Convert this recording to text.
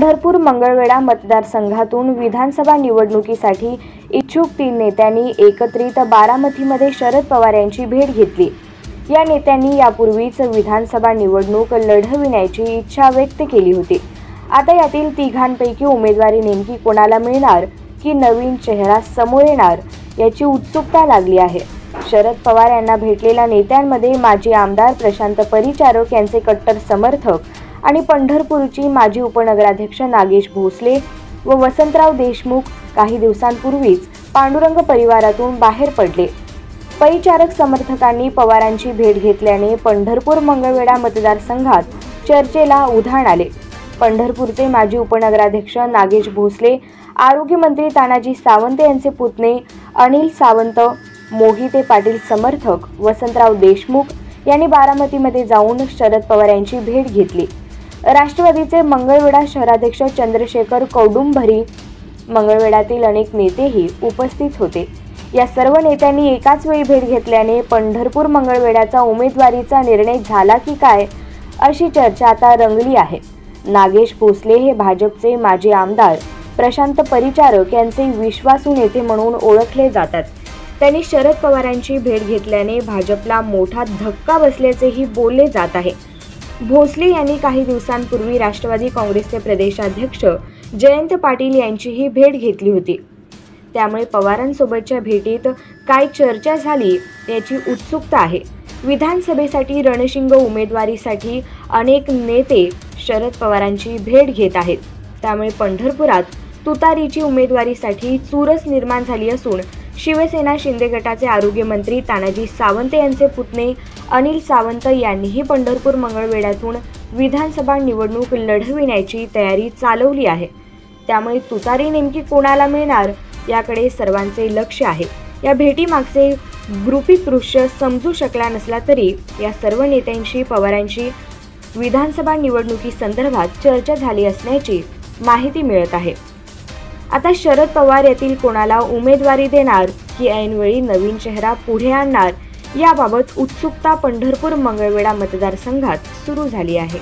पंढरपूर मंगळवेढा मतदारसंघातून विधानसभा निवडणुकीसाठी इच्छुक तीन नेत्यांनी एकत्रित बारामतीमध्ये शरद पवार यांची भेट घेतली. या नेत्यांनी यापूर्वीच विधानसभा निवडणूक लढविण्याची इच्छा व्यक्त केली होती. आता यातील तिघांपैकी उमेदवारी नेमकी कोणाला मिळणार की नवीन चेहरा समोर येणार याची उत्सुकता लागली आहे. शरद पवार यांना भेटलेल्या नेत्यांमध्ये माजी आमदार प्रशांत परिचारक यांचे कट्टर समर्थक आणि पंढरपूरची माजी उपनगराध्यक्ष नागेश भोसले व वसंतराव देशमुख काही दिवसांपूर्वीच पांडुरंग परिवारातून बाहेर पडले. परिचारक समर्थकांनी पवारांची भेट घेतल्याने पंढरपूर मंगळवेढा मतदारसंघात चर्चेला उधाण आले. पंढरपूरचे माजी उपनगराध्यक्ष नागेश भोसले आरोग्यमंत्री तानाजी सावंत यांचे पुतणे अनिल सावंत मोहिते पाटील समर्थक वसंतराव देशमुख यांनी बारामतीमध्ये जाऊन शरद पवार यांची भेट घेतली. राष्ट्रवादीचे मंगळवेढा शहराध्यक्ष चंद्रशेखर कौडुंबरी मंगळवेढ्यातील अनेक नेतेही उपस्थित होते. या सर्व नेत्यांनी एकाच वेळी भेट घेतल्याने पंढरपूर मंगळवेढ्याचा उमेदवारीचा निर्णय झाला की काय अशी चर्चा आता रंगली आहे. नागेश भोसले हे भाजपचे माजी आमदार प्रशांत परिचारक यांचे विश्वासू नेते म्हणून ओळखले जातात. त्यांनी शरद पवारांची भेट घेतल्याने भाजपला मोठा धक्का बसल्याचेही बोलले जात आहे. भोसले यांनी काही दिवसांपूर्वी राष्ट्रवादी काँग्रेसचे प्रदेशाध्यक्ष जयंत पाटील यांचीही भेट घेतली होती. त्यामुळे पवारांसोबतच्या भेटीत काय चर्चा झाली याची उत्सुकता आहे. विधानसभेसाठी रणशिंग उमेदवारीसाठी अनेक नेते शरद पवारांची भेट घेत आहेत. त्यामुळे पंढरपुरात तुतारीची उमेदवारीसाठी चुरस निर्माण झाली असून शिवसेना शिंदे गटाचे आरोग्यमंत्री तानाजी सावंत यांचे पुतणे अनिल सावंत यांनीही पंढरपूर मंगळवेढ्यातून विधानसभा निवडणूक लढविण्याची तयारी चालवली आहे. त्यामुळे तुतारी नेमकी कोणाला मिळणार याकडे सर्वांचे लक्ष आहे. या भेटीमागचे ग्रुपित दृश्य समजू शकला नसला तरी या सर्व नेत्यांशी पवारांशी विधानसभा निवडणुकीसंदर्भात चर्चा झाली असल्याची माहिती मिळत आहे. आता शरद पवार यातील कोणाला उमेदवारी देणार की ऐनवेळी नवीन चेहरा पुढे आणणार याबाबत उत्सुकता पंढरपूर मंगळवेढा मतदारसंघात सुरू झाली आहे.